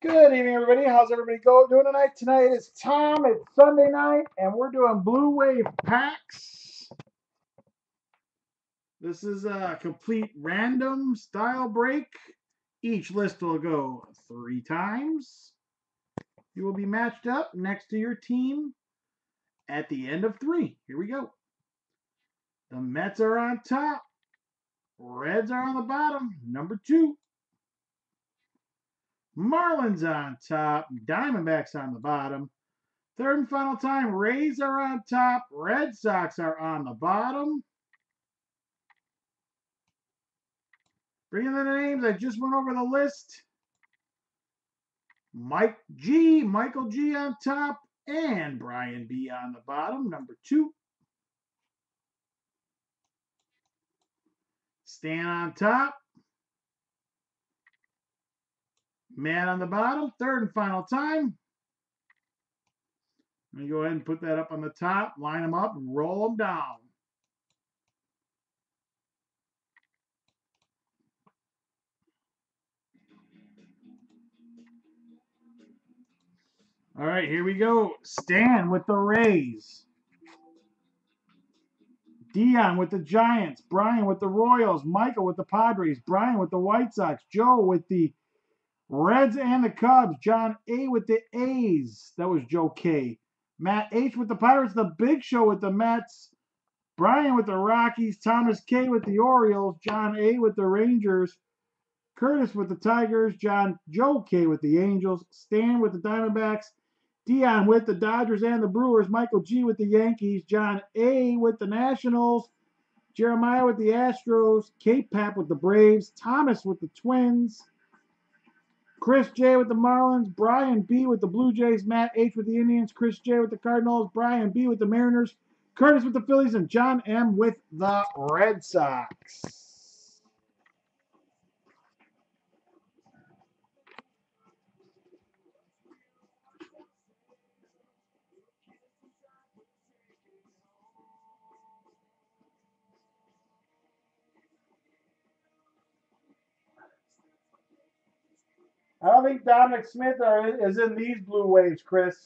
Good evening, everybody. How's everybody go doing tonight? Tonight is Tom. It's Sunday night, and we're doing Blue Wave packs. This is a complete random style break. Each list will go three times. You will be matched up next to your team at the end of three. Here we go. The Mets are on top. Reds are on the bottom. Number two. Marlins on top. Diamondbacks on the bottom. Third and final time. Rays are on top. Red Sox are on the bottom. Bringing in the names, I just went over the list. Mike G, Michael G on top, and Brian B on the bottom, number two. Stan on top. Man on the bottom, third and final time. Let me go ahead and put that up on the top, line them up, and roll them down. All right, here we go. Stan with the Rays. Dion with the Giants. Brian with the Royals. Michael with the Padres. Brian with the White Sox. Joe with the Reds and the Cubs. John A with the A's. That was Joe K. Matt H with the Pirates. The Big Show with the Mets. Brian with the Rockies. Thomas K with the Orioles. John A with the Rangers. Curtis with the Tigers. John Joe K with the Angels. Stan with the Diamondbacks. Dion with the Dodgers and the Brewers. Michael G with the Yankees. John A with the Nationals. Jeremiah with the Astros. Kate Pap with the Braves. Thomas with the Twins. Chris J with the Marlins. Brian B with the Blue Jays. Matt H with the Indians. Chris J with the Cardinals. Brian B with the Mariners. Curtis with the Phillies. And John M with the Red Sox. I don't think Dominic Smith are, is in these blue waves, Chris.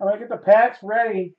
I'm going to get the packs ready.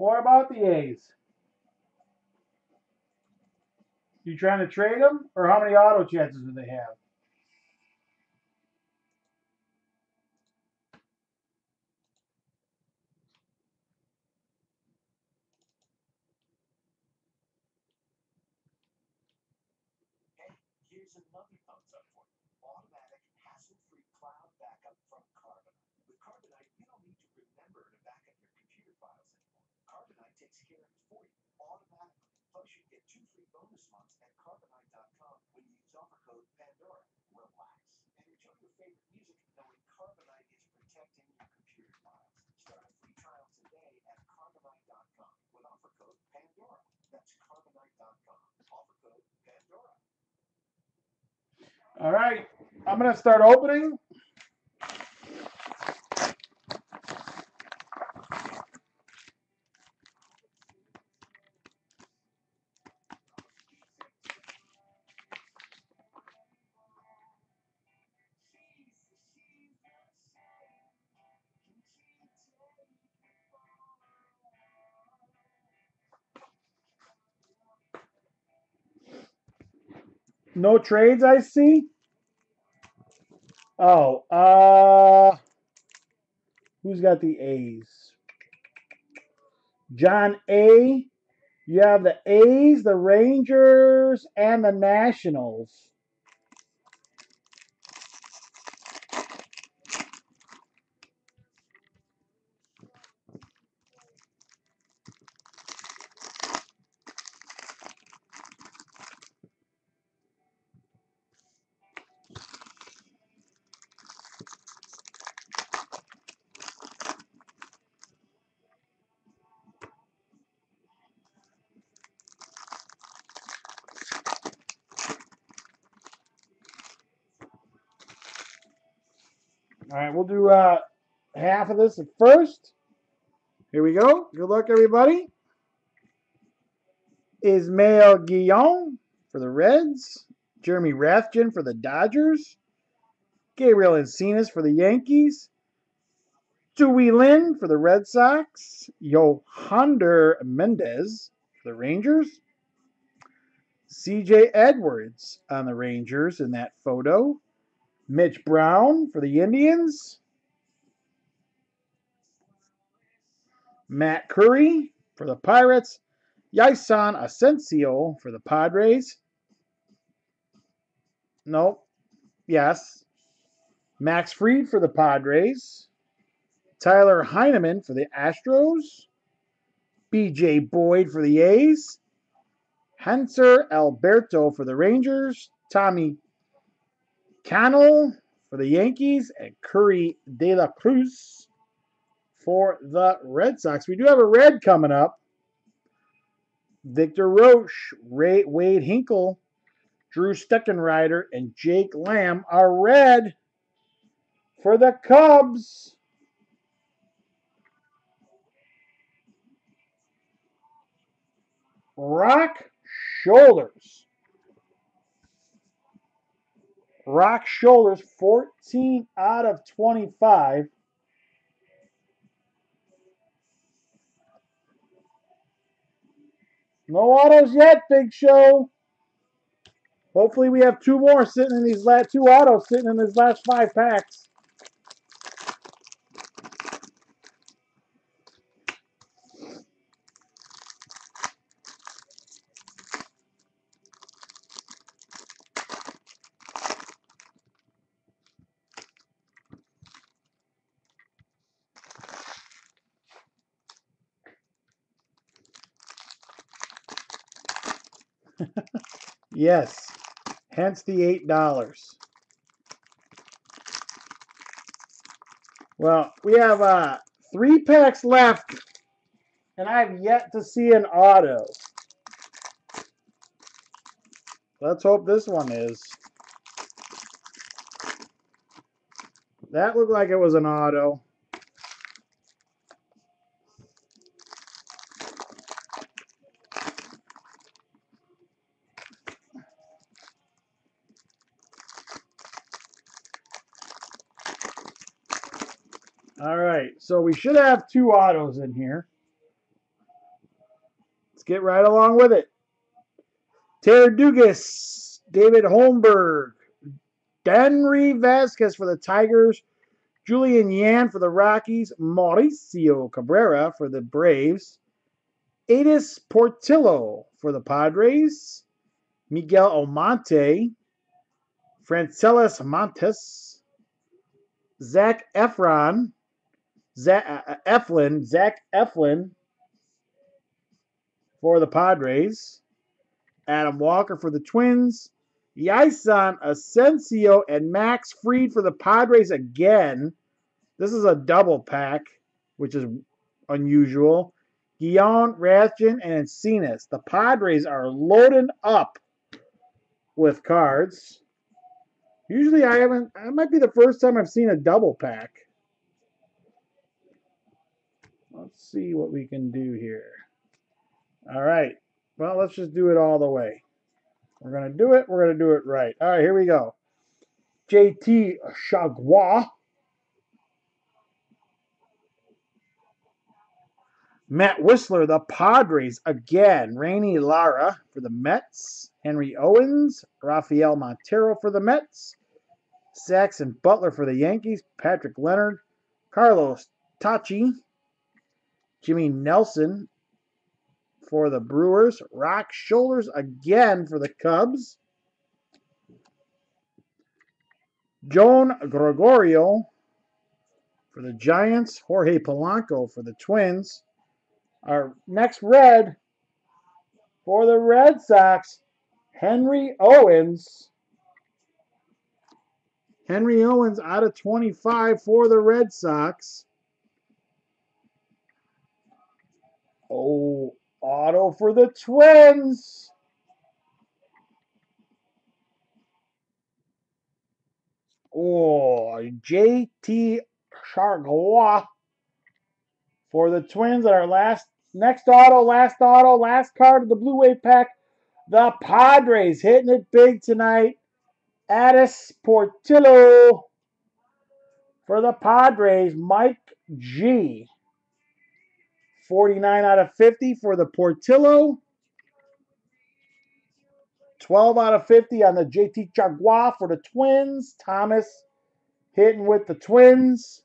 What about the A's? You trying to trade them, or how many auto chances do they have? Carbonite. With Carbonite, you don't need to remember to back up your computer files takes care of it for you automatically. Plus, you get two free bonus months at Carbonite.com when you use offer code Pandora. Relax and enjoy your favorite music knowing Carbonite is protecting your computer files. Start a free trial today at Carbonite.com with offer code Pandora. That's Carbonite.com. Offer code Pandora. All right, I'm going to start opening. No trades I see. Oh, uh who's got the A's? John A. You have the A's, the Rangers, and the Nationals. All right, we'll do uh, half of this at first. Here we go. Good luck, everybody. Ismael Guillon for the Reds. Jeremy Rathjen for the Dodgers. Gabriel Encinas for the Yankees. Tzu-Wei Lin for the Red Sox. Yohander Mendez for the Rangers. CJ Edwards on the Rangers in that photo. Mitch Brown for the Indians. Matt Curry for the Pirates. Yeison Asencio for the Padres. Nope. Yes. Max Fried for the Padres. Tyler Heineman for the Astros. BJ Boyd for the A's. Hanser Alberto for the Rangers. Tommy Cannell for the Yankees. And Curry De La Cruz for the Red Sox. We do have a red coming up. Victor Roache, Ray, Wade Hinkle, Drew Steckenrider, and Jake Lamb are red for the Cubs. Rock Shoulders. Rock Shoulders, 14 out of 25. No autos yet, Big Show. Hopefully we have two more sitting in these last two autos sitting in these last five packs. Yes, hence the $8. Well, we have uh, three packs left, and I've yet to see an auto. Let's hope this one is. That looked like it was an auto. All right, so we should have two autos in here. Let's get right along with it. Taylor Dugas, David Holmberg, Danry Vasquez for the Tigers, Julian Yan for the Rockies, Mauricio Cabrera for the Braves, Adys Portillo for the Padres, Miguel Almonte, Francellis Montas, Zach Efron, Zach uh, Eflin, Zach Eflin for the Padres, Adam Walker for the Twins, Yeison Asencio and Max Fried for the Padres again. This is a double pack, which is unusual. Guillon, Rathjen, and Encinas. The Padres are loading up with cards. Usually I haven't, it might be the first time I've seen a double pack. Let's see what we can do here. All right. Well, let's just do it all the way. We're going to do it. We're going to do it right. All right, here we go. JT Chargois. Matt Wisler, the Padres again. Rainy Lara for the Mets. Henry Owens, Rafael Montero for the Mets. Saxon Butler for the Yankees. Patrick Leonard, Carlos Tocci, Jimmy Nelson for the Brewers. Rock Shoulders again for the Cubs. Joan Gregorio for the Giants. Jorge Polanco for the Twins. Our next red for the Red Sox, Henry Owens. Henry Owens out of 25 for the Red Sox. Oh, auto for the Twins. Oh, JT Chargois for the Twins. at Our last, next auto, last auto, last card of the Blue Wave pack. The Padres hitting it big tonight. Adys Portillo for the Padres. Mike G. 49 out of 50 for the Portillo. 12 out of 50 on the JT Chargois for the Twins. Thomas hitting with the Twins.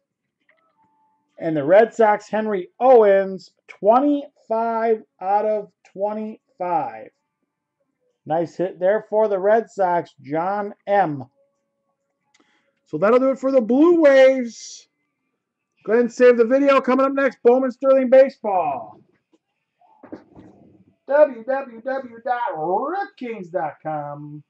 And the Red Sox, Henry Owens, 25 out of 25. Nice hit there for the Red Sox, John M. So that'll do it for the Blue Waves. Go ahead and save the video. Coming up next, Bowman Sterling Baseball. www.ripkings.com